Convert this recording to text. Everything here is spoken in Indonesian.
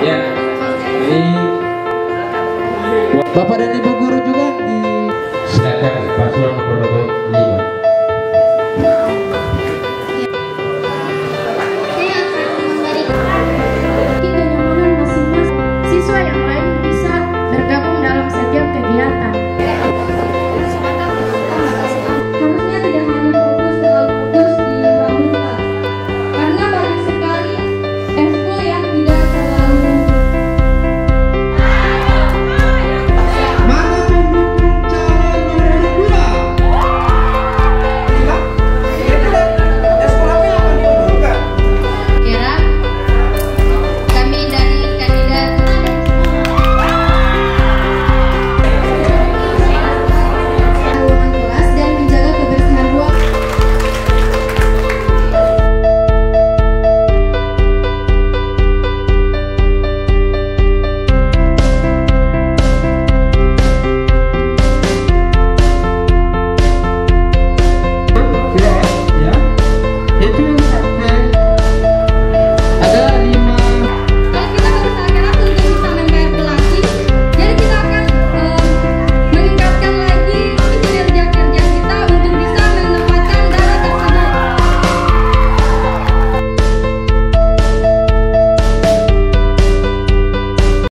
Ya. ini Bapak dan Ibu guru juga di nah, Pak.